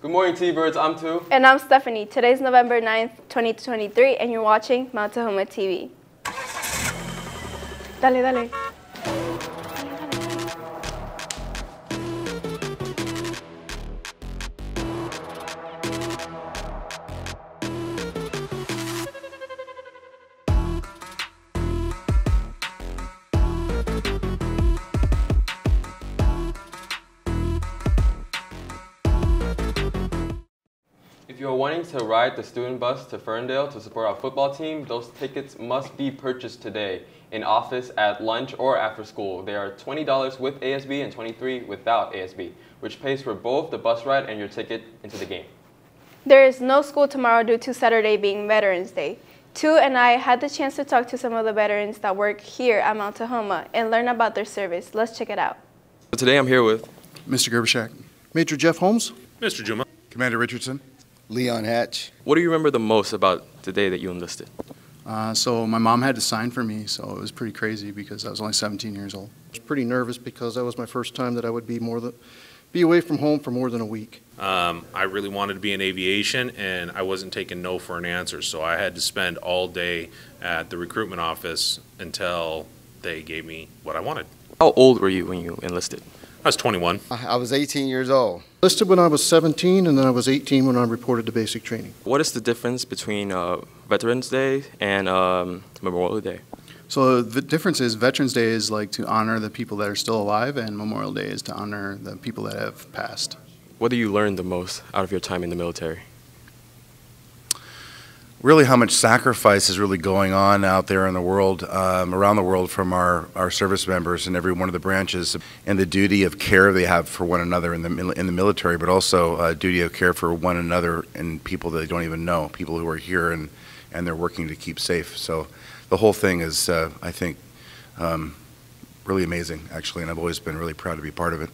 Good morning, T-Birds. I'm Tou. And I'm Stephanie. Today's November 9th, 2023, and you're watching Mount Tahoma TV. Dale, dale. If you're wanting to ride the student bus to Ferndale to support our football team, those tickets must be purchased today in office at lunch or after school. They are $20 with ASB and 23 without ASB, which pays for both the bus ride and your ticket into the game. There is no school tomorrow due to Saturday being Veterans Day. Tou and I had the chance to talk to some of the veterans that work here at Mount Tahoma and learn about their service. Let's check it out. Today I'm here with Mr. Gerbershak. Major Jeff Holmes. Mr. Juma. Commander Richardson. Leon Hatch. What do you remember the most about the day that you enlisted? Uh, so my mom had to sign for me, so it was pretty crazy because I was only 17 years old. I was pretty nervous because that was my first time that I would be more than, be away from home for more than a week. Um, I really wanted to be in aviation, and I wasn't taking no for an answer, so I had to spend all day at the recruitment office until they gave me what I wanted. How old were you when you enlisted? I was 21. I I was 18 years old. Listed when I was 17, and then I was 18 when I reported to basic training. What is the difference between uh, Veterans Day and um, Memorial Day? So the difference is Veterans Day is like to honor the people that are still alive, and Memorial Day is to honor the people that have passed. What do you learn the most out of your time in the military? Really how much sacrifice is really going on out there in the world, um, around the world from our, our service members in every one of the branches, and the duty of care they have for one another in the, in the military, but also uh, duty of care for one another and people that they don't even know, people who are here and, and they're working to keep safe. So the whole thing is, uh, I think, um, really amazing, actually, and I've always been really proud to be part of it.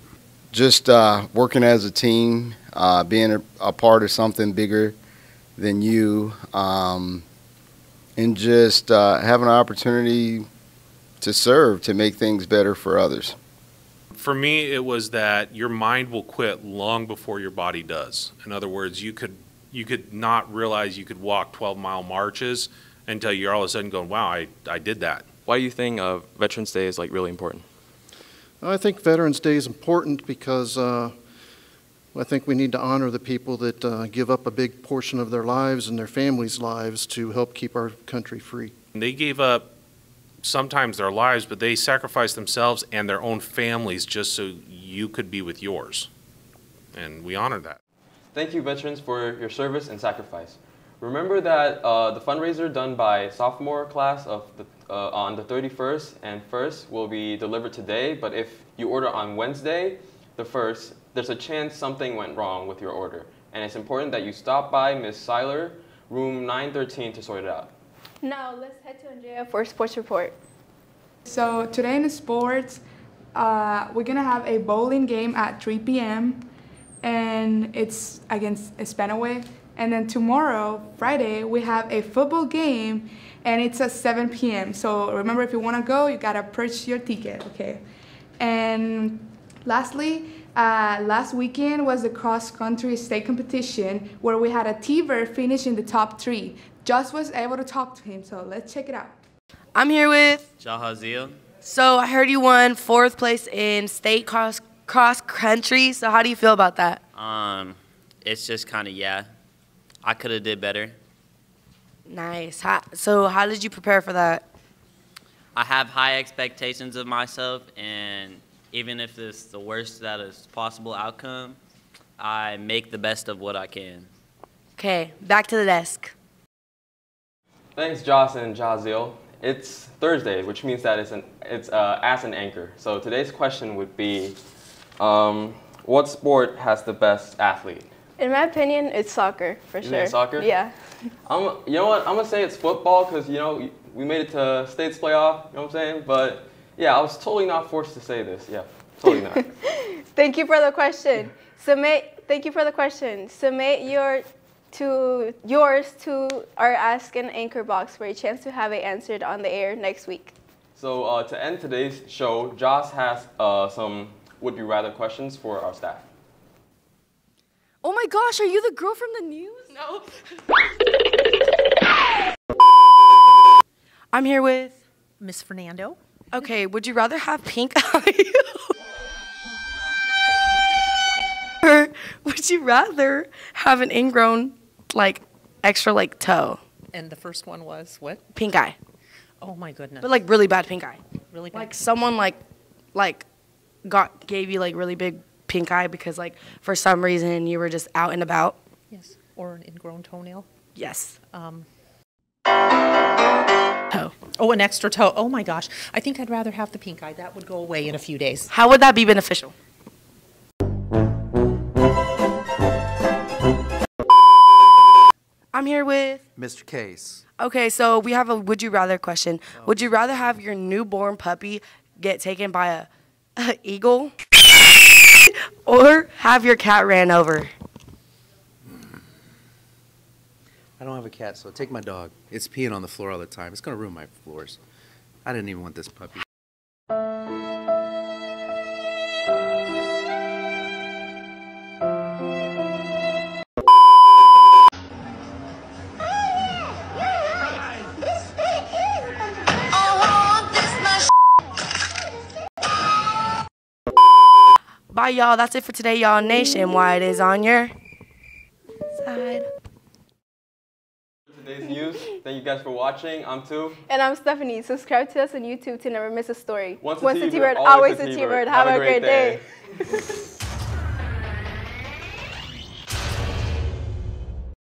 Just uh, working as a team, uh, being a, a part of something bigger than you, um, and just uh, having an opportunity to serve to make things better for others. For me, it was that your mind will quit long before your body does. In other words, you could you could not realize you could walk 12 mile marches until you're all of a sudden going, "Wow, I, I did that." Why do you think uh, Veterans Day is like really important? I think Veterans Day is important because uh, I think we need to honor the people that uh, give up a big portion of their lives and their families' lives to help keep our country free. They gave up sometimes their lives, but they sacrificed themselves and their own families just so you could be with yours. And we honor that. Thank you, veterans, for your service and sacrifice. Remember that uh, the fundraiser done by sophomore class of the, uh, on the 31st and 1st will be delivered today, but if you order on Wednesday, the 1st, there's a chance something went wrong with your order. And it's important that you stop by Ms. Seiler, room 913 to sort it out. Now, let's head to Andre for a sports report. So today in the sports, uh, we're gonna have a bowling game at 3 p.m. and it's against Spanaway. And then tomorrow, Friday, we have a football game and it's at 7 p.m. So remember, if you wanna go, you gotta purchase your ticket, okay? And lastly, uh, last weekend was the cross country state competition where we had a T-Bird finish in the top three. Just was able to talk to him, so let's check it out. I'm here with. Jahazil. So I heard you won fourth place in state cross cross country. So how do you feel about that? Um, it's just kind of yeah. I could have did better. Nice. How, so how did you prepare for that? I have high expectations of myself, and even if it's the worst that is possible outcome, I make the best of what I can. Okay, back to the desk. Thanks, Joss and Jazil. It's Thursday, which means that it's an it's uh, as an anchor. So today's question would be, um, what sport has the best athlete? In my opinion, it's soccer for Isn't sure. soccer? Yeah. I'm, you know what? I'm gonna say it's football because you know we made it to states playoff. You know what I'm saying? But yeah, I was totally not forced to say this. Yeah, totally not. Thank you for the question. Submit. Thank you for the question. Submit your to yours to our Ask an Anchor box for a chance to have it answered on the air next week. so uh, to end today's show, Joss has uh, some would be rather questions for our staff. Oh my gosh, are you the girl from the news? No. I'm here with. Miss Fernando. Okay, would you rather have pink eye? or would you rather have an ingrown, like, extra, like, toe? And the first one was what? Pink eye. Oh my goodness. But, like, really bad pink eye. really bad. Like, someone, like, like, got, gave you, like, really big pink eye because, like, for some reason you were just out and about. yes. Or an ingrown toenail. Yes. Um, Toe. oh, an extra toe. Oh my gosh. I think I'd rather have the pink eye. That would go away in a few days. How would that be beneficial? I'm here with. Mr. Case. Okay, so we have a would you rather question. Oh. Would you rather have your newborn puppy get taken by a, a eagle or have your cat ran over? I don't have a cat, so take my dog. It's peeing on the floor all the time. It's gonna ruin my floors. I didn't even want this puppy. Bye, y'all. That's it for today, y'all. Nationwide is on your side. Today's news. Thank you guys for watching. I'm Tou. And I'm Stephanie. Subscribe to us on YouTube to never miss a story. Once a T-Bird, always a T-Bird. Have, a great day.